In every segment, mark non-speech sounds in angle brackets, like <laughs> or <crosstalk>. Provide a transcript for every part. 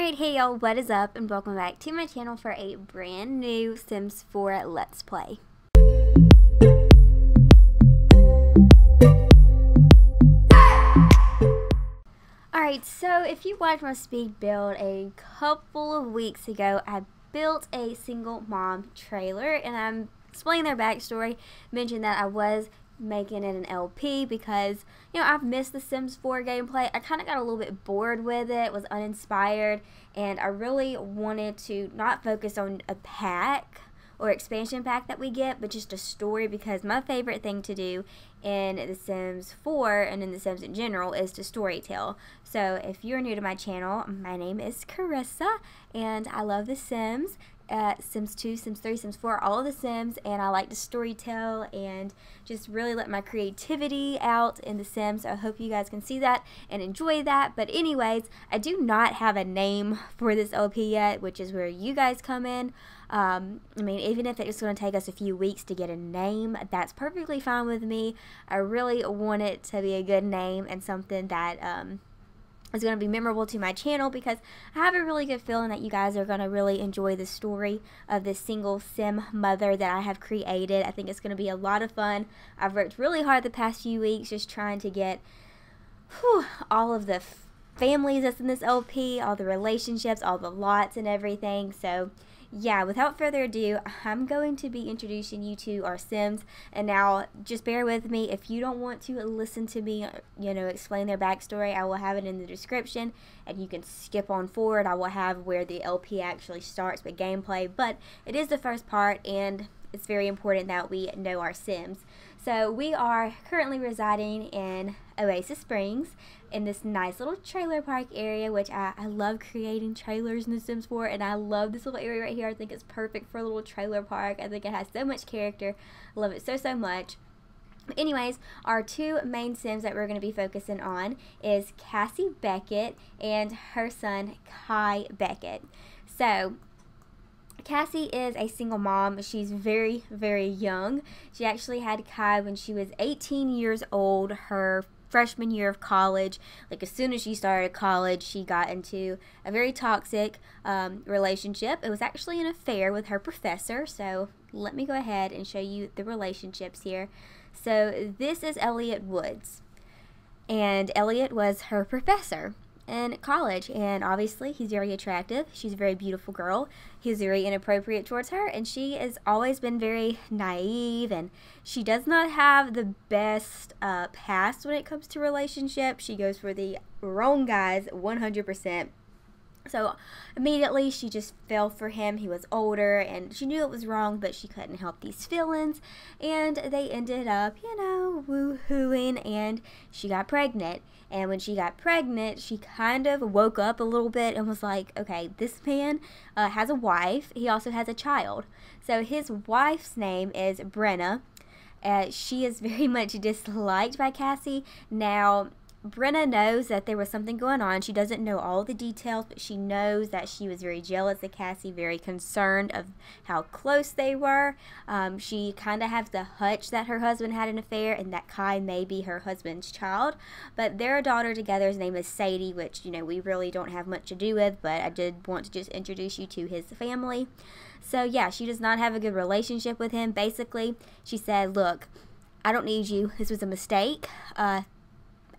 Alright, hey y'all, what is up and welcome back to my channel for a brand new Sims 4 Let's Play. Alright, so if you watched my speed build a couple of weeks ago, I built a single mom trailer and I'm explaining their backstory, mentioned that I was making it an LP because, you know, I've missed the Sims 4 gameplay. I kind of got a little bit bored with it, was uninspired, and I really wanted to not focus on a pack or expansion pack that we get, but just a story because my favorite thing to do in The Sims 4 and in The Sims in general is to storytell. So if you're new to my channel, my name is Carissa and I love The Sims uh, Sims 2, Sims 3, Sims 4, all of the Sims, and I like to storytell and just really let my creativity out in the Sims. So I hope you guys can see that and enjoy that. But anyways, I do not have a name for this LP yet, which is where you guys come in. Um, I mean, even if it's going to take us a few weeks to get a name, that's perfectly fine with me. I really want it to be a good name and something that um, is going to be memorable to my channel because I have a really good feeling that you guys are going to really enjoy the story of this single sim mother that I have created. I think it's going to be a lot of fun. I've worked really hard the past few weeks just trying to get whew, all of the families that's in this LP, all the relationships, all the lots and everything. So yeah, without further ado, I'm going to be introducing you to our Sims. And now, just bear with me. If you don't want to listen to me, you know, explain their backstory, I will have it in the description. And you can skip on forward. I will have where the LP actually starts with gameplay. But it is the first part, and it's very important that we know our Sims. So we are currently residing in Oasis Springs in this nice little trailer park area, which I, I love creating trailers in The Sims 4, and I love this little area right here. I think it's perfect for a little trailer park. I think it has so much character. I love it so, so much. Anyways, our two main Sims that we're going to be focusing on is Cassie Beckett and her son Kai Beckett. So, Cassie is a single mom. She's very, very young. She actually had Kai when she was 18 years old, her freshman year of college. Like, as soon as she started college, she got into a very toxic um, relationship. It was actually an affair with her professor. So, let me go ahead and show you the relationships here. So, this is Elliot Woods. And Elliot was her professor in college. And obviously, he's very attractive. She's a very beautiful girl. He's very inappropriate towards her. And she has always been very naive. And she does not have the best uh, past when it comes to relationships. She goes for the wrong guys 100%. So immediately she just fell for him. He was older and she knew it was wrong, but she couldn't help these feelings. And they ended up, you know, woo hooing and she got pregnant. And when she got pregnant, she kind of woke up a little bit and was like, okay, this man uh, has a wife. He also has a child. So his wife's name is Brenna. Uh, she is very <laughs> much disliked by Cassie. Now, Brenna knows that there was something going on. She doesn't know all the details, but she knows that she was very jealous of Cassie, very concerned of how close they were. Um, she kind of has the hunch that her husband had an affair and that Kai may be her husband's child. But their daughter together, his name is Sadie, which, you know, we really don't have much to do with, but I did want to just introduce you to his family. So, yeah, she does not have a good relationship with him. Basically, she said, Look, I don't need you. This was a mistake. Uh,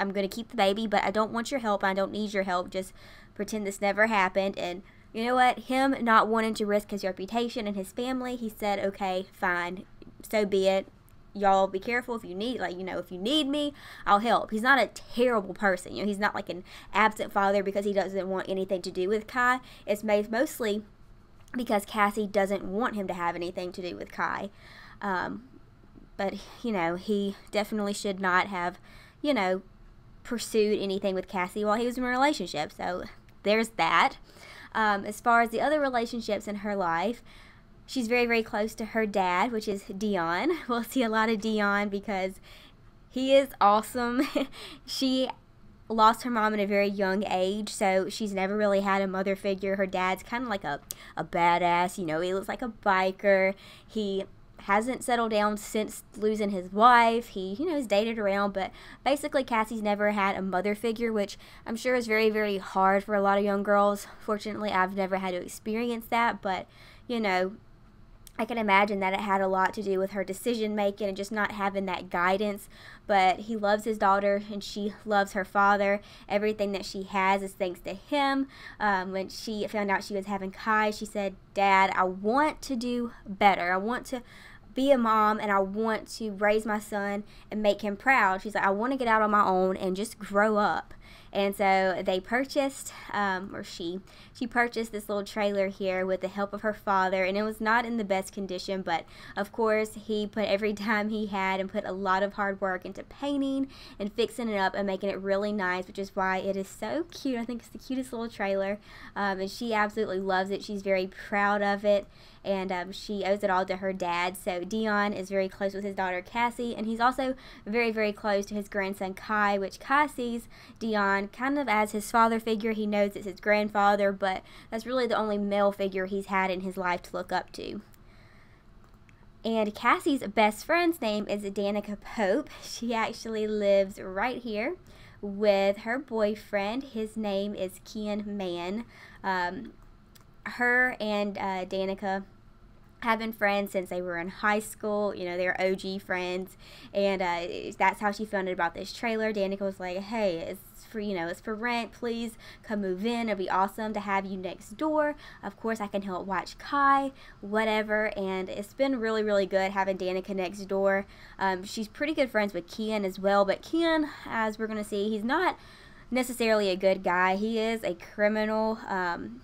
I'm going to keep the baby, but I don't want your help. I don't need your help. Just pretend this never happened. And you know what? Him not wanting to risk his reputation and his family, he said, okay, fine. So be it. Y'all be careful if you need, like, you know, if you need me, I'll help. He's not a terrible person. You know, he's not like an absent father because he doesn't want anything to do with Kai. It's mostly because Cassie doesn't want him to have anything to do with Kai. Um, but, you know, he definitely should not have, you know, pursued anything with Cassie while he was in a relationship. So there's that. Um, as far as the other relationships in her life, she's very, very close to her dad, which is Deon. <laughs> We'll see a lot of Deon because he is awesome. <laughs> she lost her mom at a very young age, so she's never really had a mother figure. Her dad's kind of like a, a badass, you know, he looks like a biker. He hasn't settled down since losing his wife. He, you know, has dated around, but basically Cassie's never had a mother figure, which I'm sure is very, very hard for a lot of young girls. Fortunately, I've never had to experience that, but, you know, I can imagine that it had a lot to do with her decision making and just not having that guidance. But he loves his daughter and she loves her father. Everything that she has is thanks to him. Um, when she found out she was having Kai, she said, Dad, I want to do better. I want to be a mom and I want to raise my son and make him proud. She's like, I want to get out on my own and just grow up. And so they purchased, um, or she, she purchased this little trailer here with the help of her father. And it was not in the best condition, but of course, he put every <laughs> time he had and put a lot of hard work into painting and fixing it up and making it really nice, which is why it is so cute. I think it's the cutest little trailer. Um, and she absolutely loves it. She's very proud of it and um, she owes it all to her dad. So Deon is very close with his daughter Cassie, and he's also very, very close to his grandson Kai, which Kai sees Deon kind of as his father figure. He knows it's his grandfather, but that's really the only male figure he's had in his life to look up to. And Cassie's best friend's name is Danica Pope. <laughs> She actually lives right here with her boyfriend. His name is Kian Mann. Um, her and uh, Danica have been friends since they were in high school. You know, they're OG friends, and uh, that's how she found out about this trailer. Danica was like, "Hey, it's for you know, it's for rent. Please come move in. It'll be awesome to have you next door. Of course, I can help watch Kai, whatever." And it's been really, really good having Danica next door. Um, she's pretty good friends with Kian as well, but Kian, as we're gonna see, he's not necessarily a good guy. He is a criminal. Um,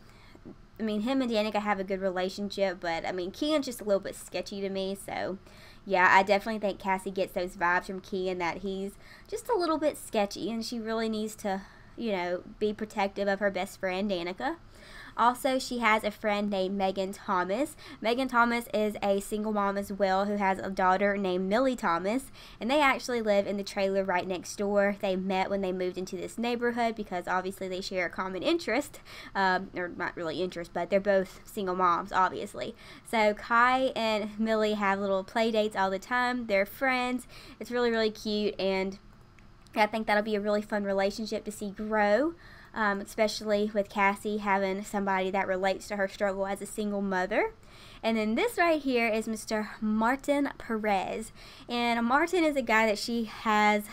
I mean, him and Danica have a good relationship, but I mean, Kian's just a little bit sketchy to me. So, yeah, I definitely think Cassie gets those vibes from Kian that he's just a little bit sketchy, and she really needs to, you know, be protective of her best friend Danica. Also, she has a friend named Megan Thomas. Megan Thomas is a single mom as well who has a daughter named Millie Thomas, and they actually live in the trailer right next door. They met when they moved into this neighborhood because obviously they share a common interest, um, or not really interest, but they're both single moms, obviously. So Kai and Millie have little play dates all the time. They're friends. It's really, really cute, and I think that'll be a really fun relationship to see grow um, especially with Cassie having somebody that relates to her struggle as a single mother. And then this right here is Mr. Martin Perez. And Martin is a guy that she has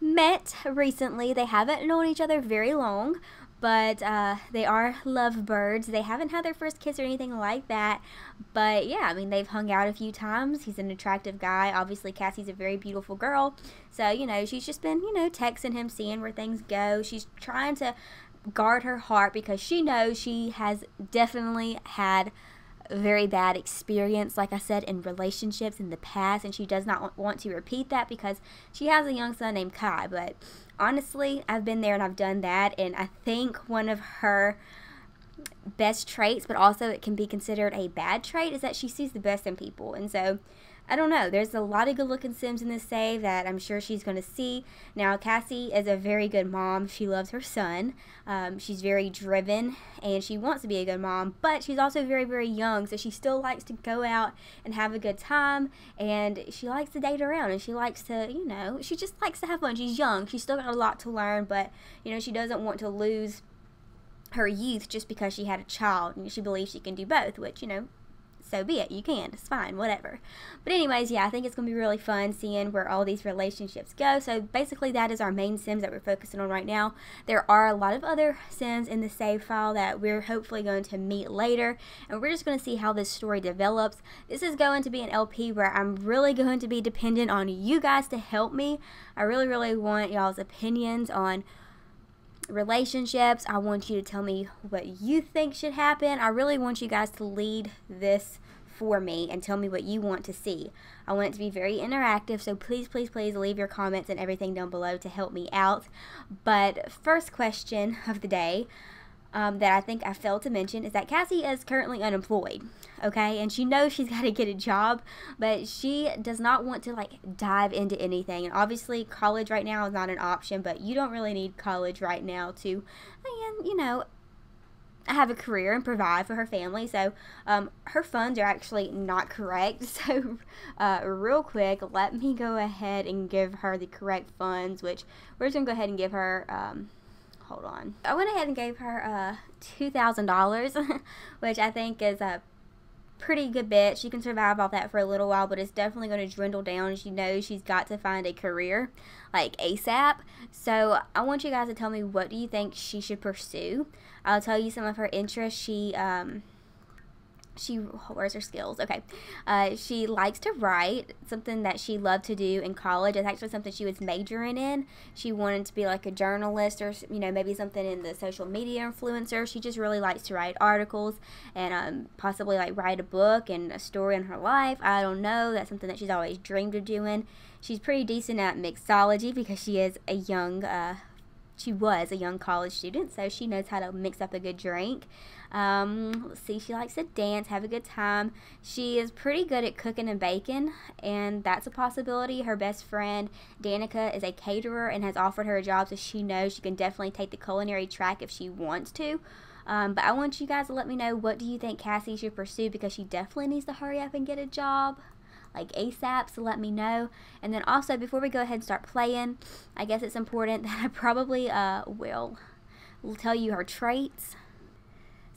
met recently. They haven't known each other very long, but uh, they are lovebirds. They haven't had their first kiss or anything like that. But yeah, I mean, they've hung out a few times. He's an attractive guy. Obviously, Cassie's a very beautiful girl. So, you know, she's just been, you know, texting him, seeing where things go. She's trying to guard her heart because she knows she has definitely had very bad experience, like I said, in relationships in the past, and she does not want to repeat that because she has a young son named Kai. But honestly, I've been there and I've done that, and I think one of her best traits, but also it can be considered a bad trait, is that she sees the best in people. And so I don't know. There's a lot of good looking Sims in this save that I'm sure she's going to see. Now, Cassie is a very good mom. She loves her son. Um, she's very driven and she wants to be a good mom, but she's also very, very young. So she still likes to go out and have a good time and she likes to date around and she likes to, you know, she just likes to have fun. She's young. She's still got a lot to learn, but, you know, she doesn't want to lose her youth just because she had a child and she believes she can do both, which, you know, so be it. You can. It's fine. Whatever. But anyways, yeah, I think it's going to be really fun seeing where all these relationships go. So basically that is our main Sims that we're focusing on right now. There are a lot of other Sims in the save file that we're hopefully going to meet later. And we're just going to see how this story develops. This is going to be an LP where I'm really going to be dependent on you guys to help me. I really, really want y'all's opinions on relationships. I want you to tell me what you think should happen. I really want you guys to lead this for me and tell me what you want to see. I want it to be very interactive, so please, please, please leave your comments and everything down below to help me out. But first question of the day um, that I think I failed to mention is that Cassie is currently unemployed, okay? And she knows she's <laughs> got to get a job, but she does not want to like dive into anything. And obviously, college right now is not an option, but you don't really need college right now to, you know, have a career and provide for her family. So um, her funds are actually not correct. <laughs> So uh, real quick, let me go ahead and give her the correct funds, which we're just gonna go ahead and give her. Um, hold on. I went ahead and gave her uh, two thousand dollars, <laughs> which I think is a pretty good bit. She can survive off that for a little while, but it's definitely going to dwindle down. She knows she's got to find a career like ASAP. So I want you guys to tell me what do you think she should pursue. I'll tell you some of her interests. She um, she where's her skills. Okay. Uh, she likes to write something that she loved to do in college. It's actually something she was majoring in. She wanted to be like a journalist or you know maybe something in the social media influencer. She just really likes to write articles and um, possibly like write a book and a story in her life. I don't know. That's something that she's always dreamed of doing. She's pretty decent at mixology because she is a young uh, she was a young college student, so she knows how to mix up a good drink. Um, let's see, she likes to dance, have a good time. She is pretty good at cooking and baking, and that's a possibility. Her best friend, Danica, is a caterer and has offered her a job, so she knows she can definitely take the culinary track if she wants to. Um, but I want you guys to let me know what do you think Cassie should pursue because she definitely needs to hurry up and get a job like ASAP, so let me know. And then also, before we go ahead and start playing, I guess it's important <laughs> that I probably uh, will, will tell you her traits.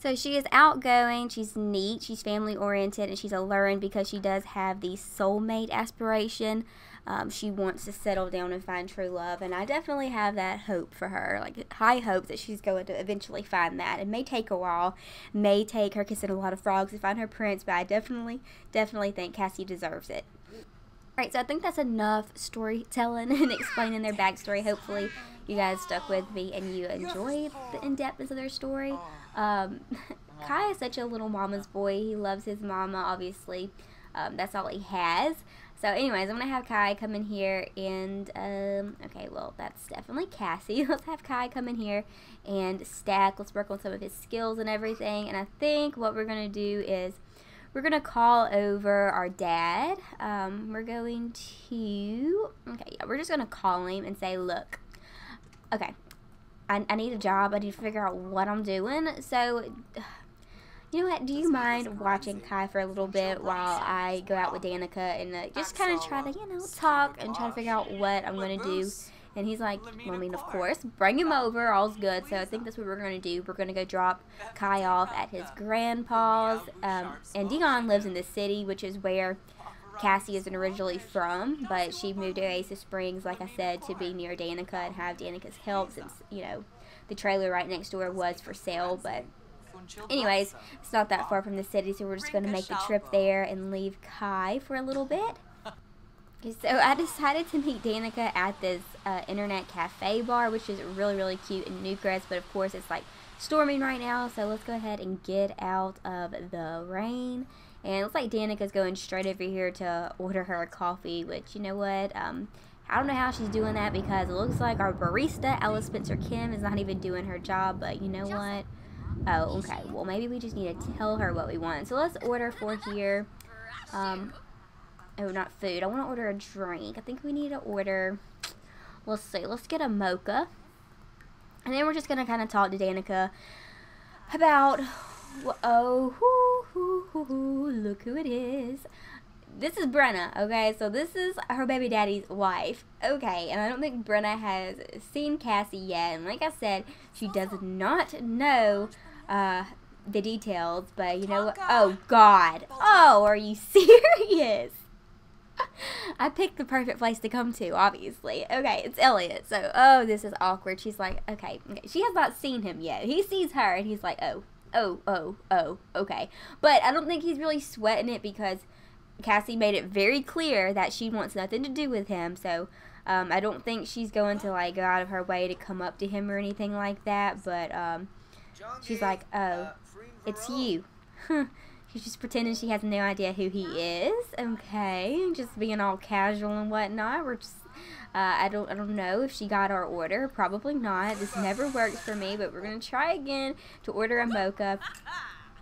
So she is outgoing, she's neat, she's family oriented, and she's alluring because she does have the soulmate aspiration. Um, she wants to settle down and find true love, and I definitely have that hope for her. Like high hope that she's going to eventually find that. It may take a while, may take her kissing a lot of frogs to find her prince, but I definitely, definitely think Cassie deserves it. Alright, so I think that's enough storytelling <laughs> and explaining their backstory. Hopefully, you guys stuck with me and you enjoyed the in depthness of their story. Um, <laughs> Kai is such a little mama's boy. He loves his mama, obviously. Um, that's all he has. So, anyways, I'm going to have Kai come in here and, um, okay, well, that's definitely Cassie. <laughs> Let's have Kai come in here and stack. Let's work on some of his skills and everything. And I think what we're going to do is we're going to call over our dad. Um, we're going to, okay, yeah, we're just going to call him and say, look, okay, I, I need a job. I need to figure out what I'm doing. So, you know what? Do you mind watching Kai for a little bit while I go out with Danica and uh, just kind of try to, you know, talk and try to figure out what I'm going to do? And he's like, well, I mean, of course, bring him over. All's good. So I think that's what we're going to do. We're going to go drop Kai off at his grandpa's. Um, and Deon lives in the city, which is where Cassie isn't originally from, but she moved to Oasis Springs, like I said, to be near Danica and have Danica's help since, you know, the trailer right next door was for sale. But, anyways, it's not that far from the city, so we're just going to make the trip there and leave Kai for a little bit. <laughs> So I decided to meet Danica at this uh, internet cafe bar, which is really, really cute in Newcrest, but of course it's like storming right now, so let's go ahead and get out of the rain and it looks like Danica's going straight over here to order her a coffee, which, you know what, um, I don't know how she's doing that because it looks like our barista, Alice Spencer Kim, is not even doing her job, but you know what? Oh, okay. Well, maybe we just need to tell her what we want. So let's order for here. Um, oh, not food. I want to order a drink. I think we need to order, let's see, let's get a mocha. And then we're just going to kind of talk to Danica about, oh, look who it is. This is Brenna, okay? So this is her baby daddy's wife. Okay, and I don't think Brenna has seen Cassie yet. And like I said, she does not know uh, the details. But you know what? Oh, God. Oh, are you <laughs> serious? I picked the perfect place to come to, obviously. Okay, it's Elliot. So, oh, this is awkward. She's like, okay, okay. She has not seen him yet. He sees her, and he's like, oh, oh, oh, oh, okay. But I don't think he's really sweating it because Cassie made it very clear that she wants nothing to do with him. So um, I don't think she's going to like go out of her way to come up to him or anything like that. But um, she's like, oh, it's you. <laughs> She's just pretending she has no idea who he is. Okay, just being all casual and whatnot. We're just uh, I don't I don't know if she got our order. Probably not. This never works for me, but we're gonna try again to order a mocha.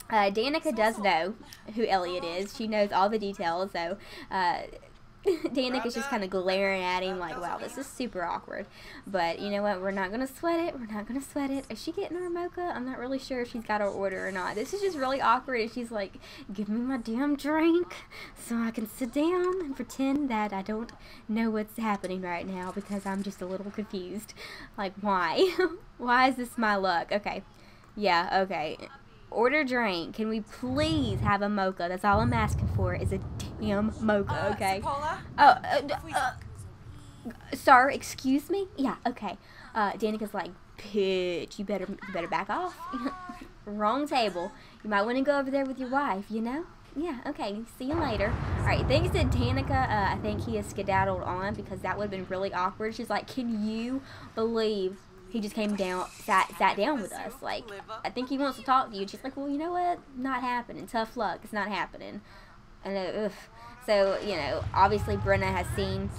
Uh, Danica does know who Elliot is. She knows all the details, so uh, <laughs> Danica's just kind of glaring at him like, wow, this is super awkward. But you know what? We're not going to sweat it. We're not going to sweat it. Is she getting her mocha? I'm not really sure if she's got her order or not. This is just really awkward. And she's like, give me my damn drink so I can sit down and pretend that I don't know what's happening right now because I'm just a little confused. Like, why? <laughs> why is this my luck? Okay. Yeah, okay. Order drink. Can we please have a mocha? That's all I'm asking for is a damn mocha, uh, okay? Uh, oh, uh, uh, sir, excuse me? Yeah, okay. Uh, Danica's like, bitch, you better, you better back off. <laughs> Wrong table. You might want to go over there with your wife, you know? Yeah, okay. See you later. Alright, thanks to Danica, uh, I think he has skedaddled on because that would have been really awkward. She's like, can you believe he just came down, sat, sat down with us. Like, I think he wants to talk to you. And she's like, well, you know what? Not happening. Tough luck. It's not happening. And uh, so, you know, obviously Brenna has seen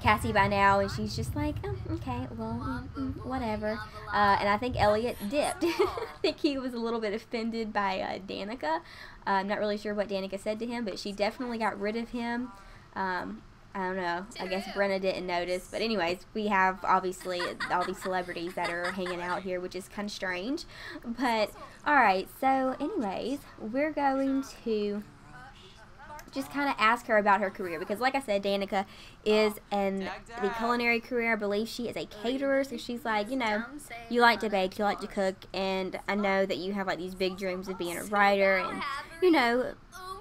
Cassie by now, and she's just like, oh, okay, well, mm, mm, whatever. Uh, and I think Elliot dipped. <laughs> I think he was a little bit offended by uh, Danica. Uh, I'm not really sure what Danica said to him, but she definitely got rid of him. Um, I don't know. I guess Brenna didn't notice. But anyways, we have obviously all these celebrities that are hanging out here, which is kind of strange. But alright, so anyways, we're going to just kind of ask her about her career because like I said Danica is in the culinary career. I believe she is a caterer so she's like you know you like to bake you like to cook and I know that you have like these big dreams of being a writer and you know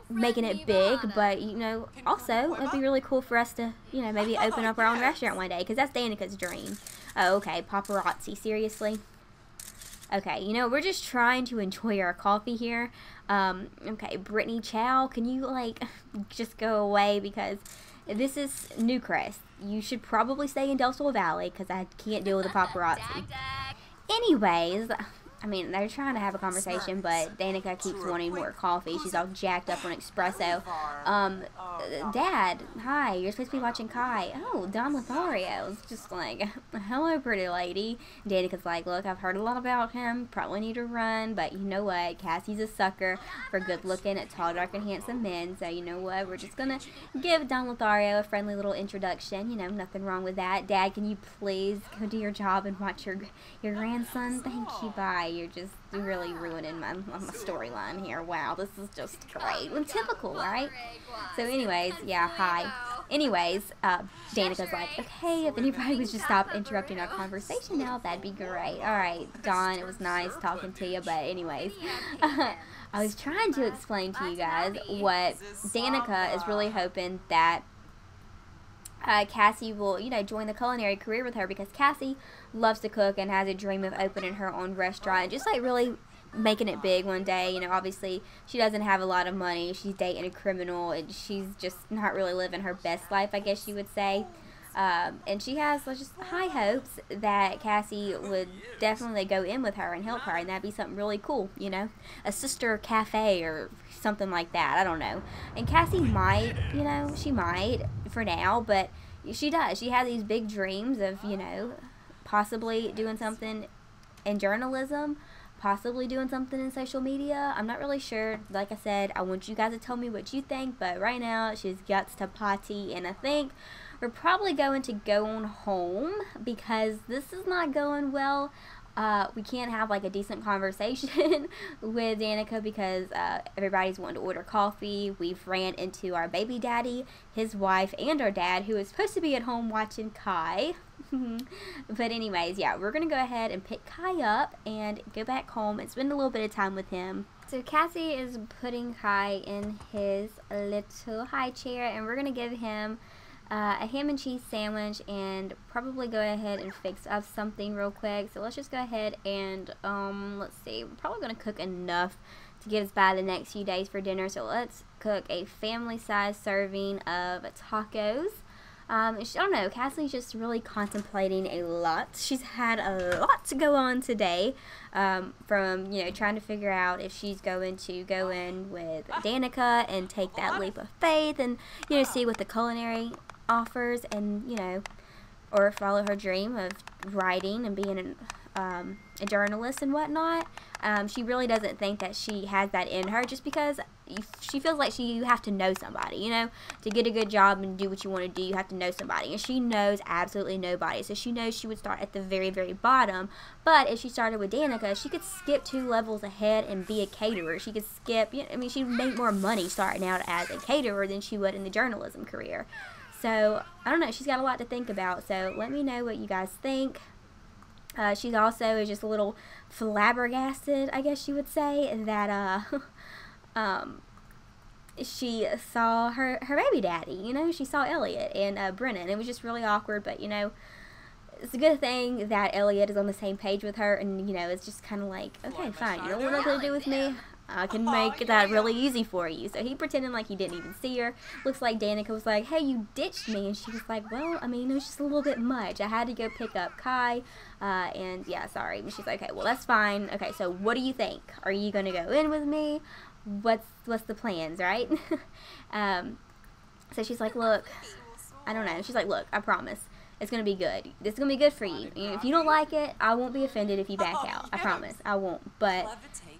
making it big, but you know, also it'd be really cool for us to, you know, maybe open up our own <laughs> restaurant one day because that's Danica's dream. Oh, okay, paparazzi, seriously. Okay, you know, we're just trying to enjoy our coffee here. Um, okay, Brittany Chow, can you, like, <laughs> just go away because this is Newcrest. You should probably stay in Del Sol Valley because I can't deal with the <laughs> paparazzi. Anyways, I mean, they're trying to have a conversation, but Danica keeps wanting more coffee. She's all jacked up on espresso. Um, Dad, hi, you're supposed to be watching Kai. Oh, Don Lothario. It's just like, <laughs> hello, pretty lady. Danica's like, look, I've heard a lot about him. Probably need to run, but you know what? Cassie's a sucker for good-looking, tall, dark, and handsome men. So you know what? We're just gonna give Don Lothario a friendly little introduction. You know, nothing wrong with that. Dad, can you please go do your job and watch your your grandson? Thank you. Bye you're just really ruining my, my storyline here. Wow, this is just great. Well, typical, right? So anyways, yeah, hi. Anyways, uh, Danica's like, okay, if anybody would just stop interrupting our conversation now, that'd be great. Alright, Don, it was nice talking to you, but anyways, <laughs> I was trying to explain to you guys what Danica is really hoping that uh, Cassie will, you know, join the culinary career with her because Cassie loves to cook and has a dream of opening her own restaurant and just like really making it big one day. You know, obviously she doesn't have a lot of money. She's dating a criminal and she's just not really living her best life, I guess you would say. Um, and she has just high hopes that Cassie would definitely go in with her and help her, and that'd be something really cool, you know, a sister cafe or something like that. I don't know. And Cassie might, you know, she might for now, but she does. She has these big dreams of, you know, possibly doing something in journalism, possibly doing something in social media. I'm not really sure. Like I said, I want you guys to tell me what you think, but right now she's guts to potty, and I think we're probably going to go on home because this is not going well. Uh, we can't have like a decent conversation <laughs> with Danica because uh, everybody's wanting to order coffee. We've ran into our baby daddy, his wife, and our dad, who is supposed to be at home watching Kai. <laughs> but anyways, yeah, we're gonna go ahead and pick Kai up and go back home and spend a little bit of time with him. So Cassie is putting Kai in his little high chair, and we're gonna give him uh, a ham and cheese sandwich and probably go ahead and fix up something real quick. So let's just go ahead and, um, let's see, we're probably going to cook enough to get us by the next few days for dinner. So let's cook a family size serving of tacos. Um, I don't know, Cassie's just really contemplating a lot. She's had a lot to go on today um, from, you know, trying to figure out if she's going to go in with Danica and take that leap of faith and, you know, see what the culinary offers and, you know, or follow her dream of writing and being an, um, a journalist and whatnot. Um, she really doesn't think that she has that in her just because she feels like she you have to know somebody, you know, to get a good job and do what you want to do. You have to know somebody, and she knows absolutely nobody. So she knows she would start at the very very bottom. But if she started with Danica, she could skip two levels ahead and be a caterer. She could skip. You know, I mean, she'd make more money starting out as a caterer than she would in the journalism career. So I don't know. She's got a lot to think about. So let me know what you guys think. Uh, she's also is just a little flabbergasted, I guess you would say, that uh, <laughs> um, she saw her, her baby daddy. You know, she saw Elliot and uh, Brennan. It was just really awkward, but you know, it's a good thing that Elliot is on the same page with her, and you know, it's just kind of like, okay, fine, you don't want nothing to do with me. I can make that really easy for you. So he pretended like he didn't even see her. Looks like Danica was like, hey, you ditched me. And she was like, well, I mean, it was just a little bit much. I had to go pick up Kai. Uh, and yeah, sorry. And she's like, okay, well, that's fine. Okay, so what do you think? Are you going to go in with me? What's, what's the plans, right? <laughs> um, so she's like, look, I don't know. She's like, look, I promise. It's going to be good. This is going to be good for you. If you don't like it, I won't be offended if you back out. I promise. I won't. But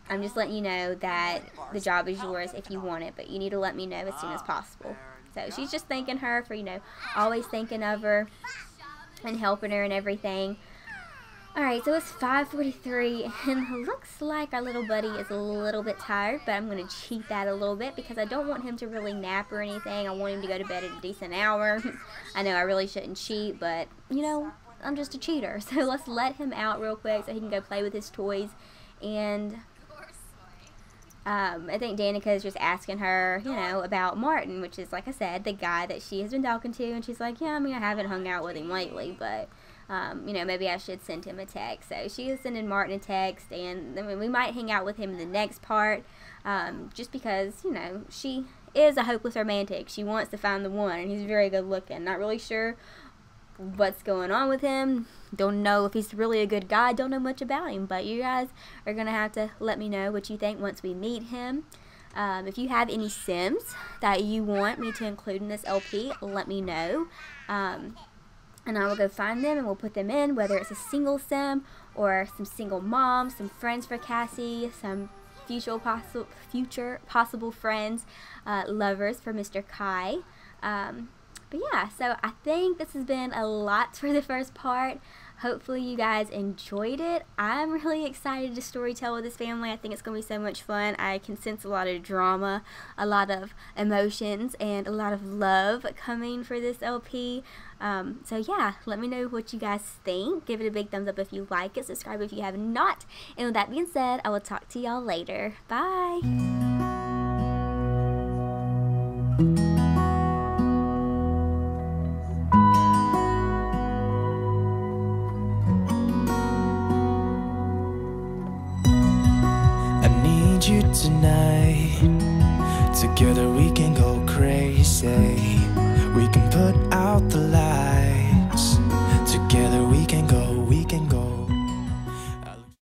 I'm just letting you know that the job is yours if you want it, but you need to let me know as soon as possible. So she's just thanking her for, you know, always thinking of her and helping her and everything. Alright, so it's 5.43 and looks like our little buddy is a little bit tired, but I'm going to cheat that a little bit because I don't want him to really nap or anything. I want him to go to bed at a decent hour. <laughs> I know I really shouldn't cheat, but, you know, I'm just a cheater. <laughs> So let's let him out real quick so he can go play with his toys and um, I think Danica is just asking her, you know, about Martin, which is, like I said, the guy that she has been talking to. And she's like, yeah, I mean, I haven't hung out with him lately, but, um, you know, maybe I should send him a text. So she is sending Martin a text, and I mean, we might hang out with him in the next part, um, just because, you know, she is a hopeless romantic. She wants to find the one, and he's very good looking. Not really sure what's going on with him. Don't know if he's really a good guy. Don't know much about him. But you guys are going to have to let me know what you think once we meet him. Um, if you have any Sims that you want me to include in this LP, let me know. Um, and I will go find them and we'll put them in, whether it's a single Sim or some single moms, some friends for Cassie, some future possible future possible friends, uh, lovers for Mr. Kai. Um, but yeah, so I think this has been a lot for the first part. Hopefully you guys enjoyed it. I'm really excited to storytell with this family. I think it's going to be so much fun. I can sense a lot of drama, a lot of emotions, and a lot of love coming for this LP. Um, so yeah, let me know what you guys think. Give it a big thumbs up if you like it. Subscribe if you have not. And with that being said, I will talk to y'all later. Bye! Tonight. Together we can